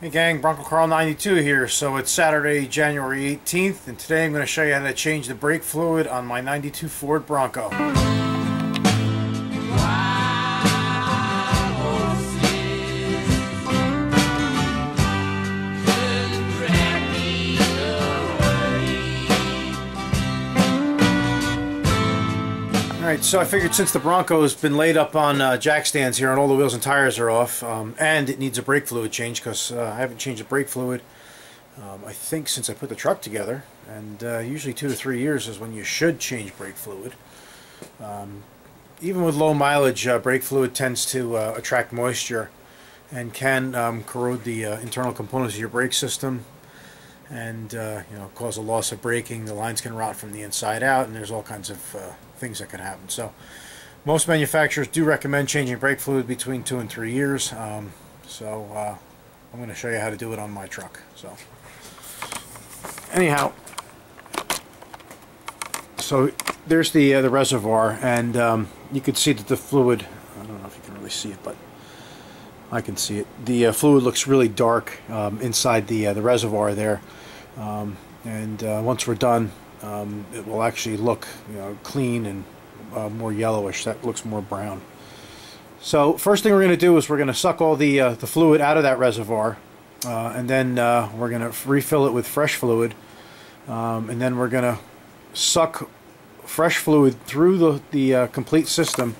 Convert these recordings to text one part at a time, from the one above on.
Hey gang, Bronco Carl 92 here. So it's Saturday, January 18th, and today I'm going to show you how to change the brake fluid on my 92 Ford Bronco. Alright, so I figured since the Bronco's been laid up on uh, jack stands here and all the wheels and tires are off, um, and it needs a brake fluid change because uh, I haven't changed the brake fluid, um, I think, since I put the truck together. And uh, usually two to three years is when you should change brake fluid. Um, even with low mileage, uh, brake fluid tends to uh, attract moisture and can um, corrode the uh, internal components of your brake system and you know cause a loss of braking. The lines can rot from the inside out, and there's all kinds of things that can happen. So most manufacturers do recommend changing brake fluid between two and three years. Um, so uh, I'm going to show you how to do it on my truck. So anyhow, so there's the uh, the reservoir, and um, you can see that the fluid. I don't know if you can really see it, but I can see it. The uh, fluid looks really dark um, inside the uh, the reservoir there. Um, and uh, once we're done, um, it will actually look you know, clean and uh, more yellowish. That looks more brown. So first thing we're going to do is we're going to suck all the uh, the fluid out of that reservoir, uh, and then uh, we're going to refill it with fresh fluid, um, and then we're going to suck fresh fluid through the the uh, complete system.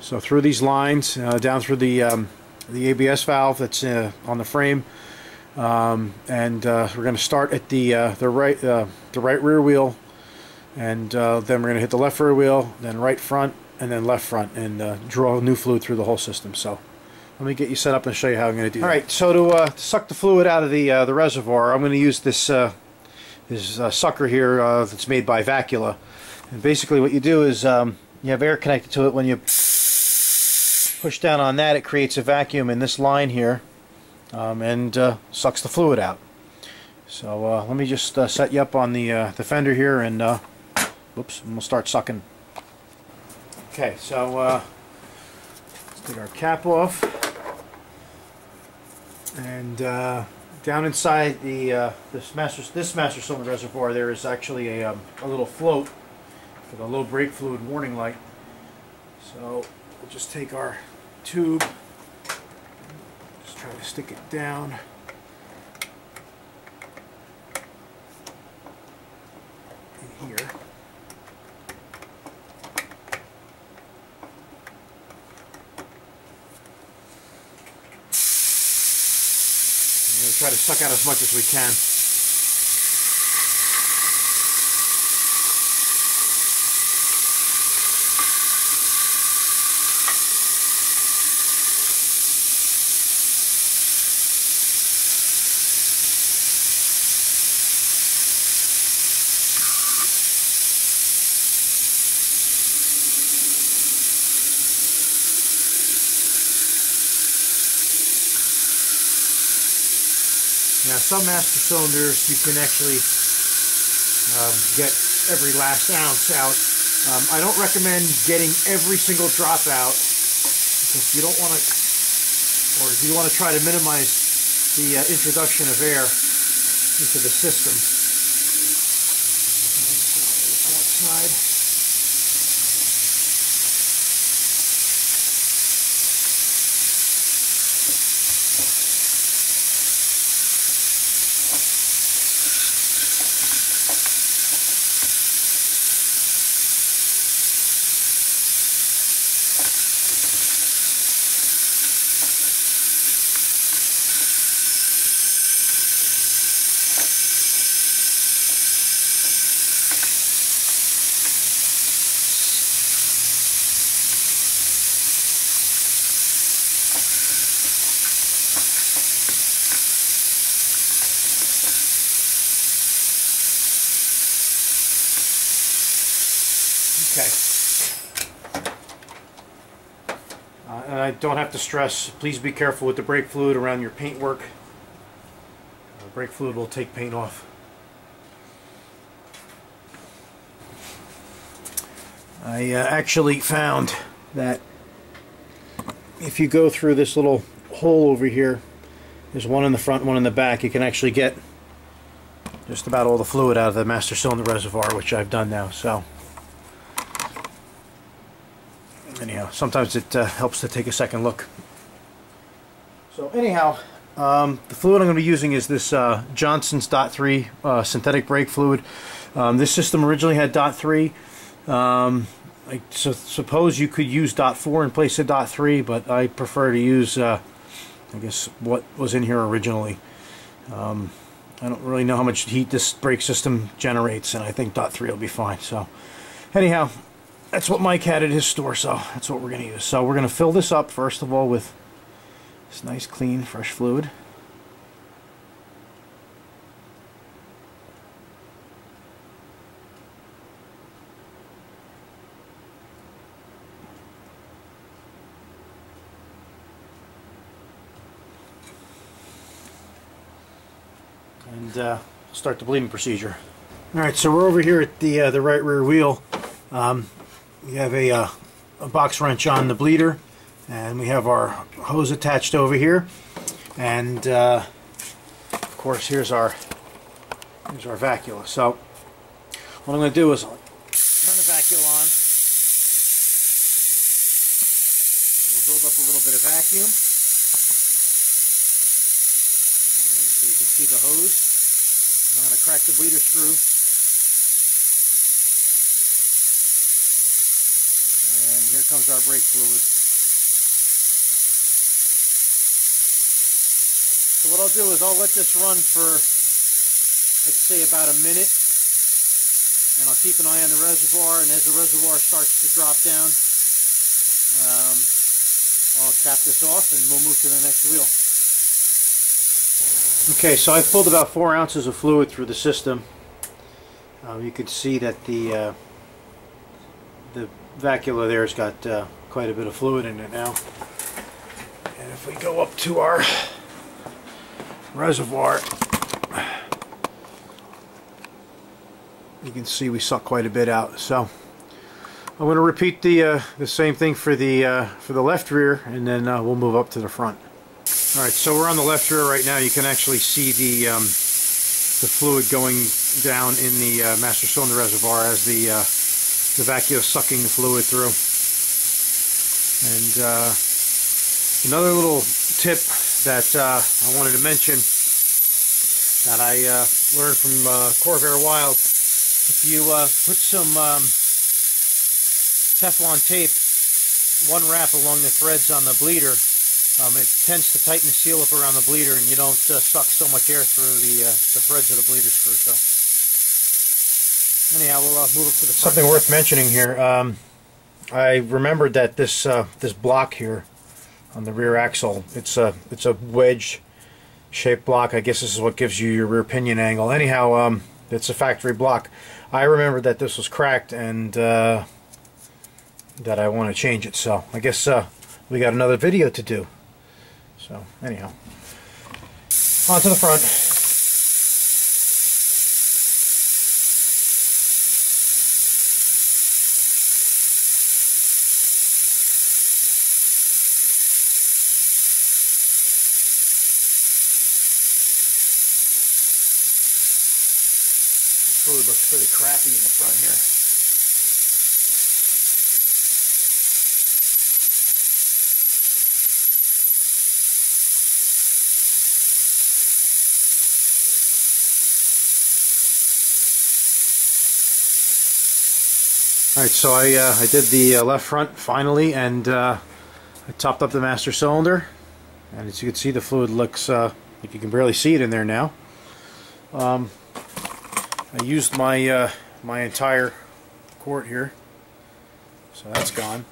So through these lines, down through the um, the ABS valve that's on the frame um, and uh, we're going to start at the uh, the right uh, the right rear wheel, and uh, then we're going to hit the left rear wheel, then right front, and then left front, and uh, draw new fluid through the whole system. So let me get you set up and show you how I'm going to do. All that. right, so to uh, suck the fluid out of the the reservoir, I'm going to use this this sucker here that's made by Vacula, and basically what you do is um, you have air connected to it. When you push down on that, it creates a vacuum in this line here um, and uh, sucks the fluid out. So uh, let me just uh, set you up on the, uh, the fender here and uh, whoops, and we'll start sucking. Okay, so uh, let's take our cap off. And down inside the this master this master cylinder reservoir there is actually a, um, a little float for the low brake fluid warning light. So we'll just take our tube try to stick it down. In here. Try to suck out as much as we can. Now some master cylinders you can actually um, get every last ounce out. Um, I don't recommend getting every single drop out because you don't want to, or if you want to try to minimize the uh, introduction of air into the system. Outside. Okay. Uh, and I don't have to stress, please be careful with the brake fluid around your paint work. Uh, brake fluid will take paint off. I uh, actually found that if you go through this little hole over here There's one in the front, one in the back. You can actually get just about all the fluid out of the master cylinder reservoir, which I've done now. So anyhow, sometimes it uh, helps to take a second look. So anyhow, um, the fluid I'm going to be using is this uh, Johnsen's Dot 3 uh, synthetic brake fluid. Um, this system originally had Dot 3. Um, I so suppose you could use Dot 4 in place of Dot 3, but I prefer to use, uh, I guess, what was in here originally. Um, I don't really know how much heat this brake system generates, and I think Dot 3 will be fine. So anyhow, that's what Mike had at his store, so that's what we're going to use. So we're going to fill this up, first of all, with this nice, clean, fresh fluid. and uh, start the bleeding procedure. All right, so we're over here at the uh, the right rear wheel. Um, we have a, uh, a box wrench on the bleeder, and we have our hose attached over here, and uh, of course here's our here's our Vacula. So what I'm going to do is turn the Vacula on. We'll build up a little bit of vacuum. And so you can see the hose. I'm going to crack the bleeder screw. Here comes our brake fluid. So what I'll do is I'll let this run for, let's say, about a minute. And I'll keep an eye on the reservoir, and as the reservoir starts to drop down, um, I'll cap this off and we'll move to the next wheel. Okay, so I've pulled about four ounces of fluid through the system. Um, you can see that the uh, the Vacula there's got uh, quite a bit of fluid in it now. And if we go up to our reservoir, you can see we suck quite a bit out. So I'm going to repeat the uh, the same thing for the uh, for the left rear, and then uh, we'll move up to the front. All right, so we're on the left rear right now. You can actually see the um, the fluid going down in the uh, master cylinder reservoir as the uh, the vacuum sucking the fluid through. And uh, another little tip that uh, I wanted to mention that I uh, learned from uh, Corvair Wild, if you put some um, Teflon tape, one wrap along the threads on the bleeder, um, it tends to tighten the seal up around the bleeder and you don't uh, suck so much air through the, uh, the threads of the bleeder screw. So anyhow, we'll uh, move to the Something worth mentioning here. Um, I remembered that this uh, this block here on the rear axle, it's a, it's a wedge shaped block. I guess this is what gives you your rear pinion angle. Anyhow, um, it's a factory block. I remembered that this was cracked and uh, that I want to change it. So I guess uh, we got another video to do. So anyhow, on to the front. Fluid looks pretty crappy in the front here. Alright, so I, uh, I did the uh, left front finally and uh, I topped up the master cylinder and as you can see the fluid looks uh, like you can barely see it in there now. Um, I used my uh, my entire quart here so that's gone.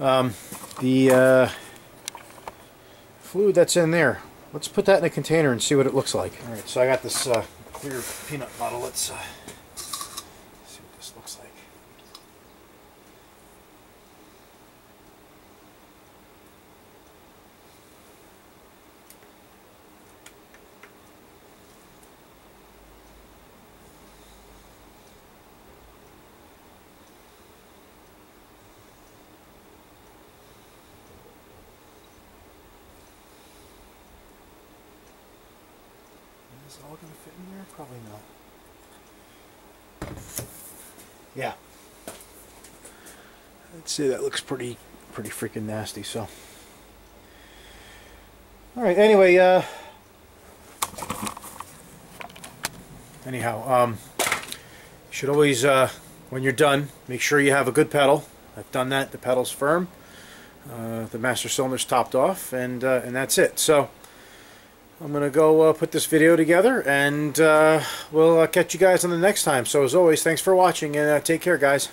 Um, the uh, fluid that's in there let's put that in a container and see what it looks like. Alright, so I got this clear peanut bottle. Let's Is it all going to fit in there? Probably not. Yeah. I'd say that looks pretty, pretty freaking nasty. So. All right. Anyway, uh, anyhow, um, you should always, uh, when you're done, make sure you have a good pedal. I've done that. The pedal's firm. Uh, the master cylinder's topped off, and uh, and that's it. So I'm gonna go uh, put this video together, and uh, we'll uh, catch you guys on the next time. So as always, thanks for watching, and uh, take care, guys.